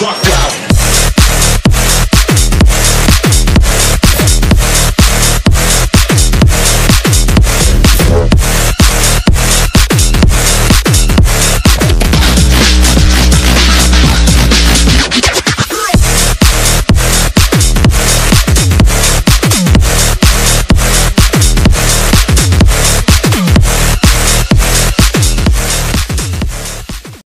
truck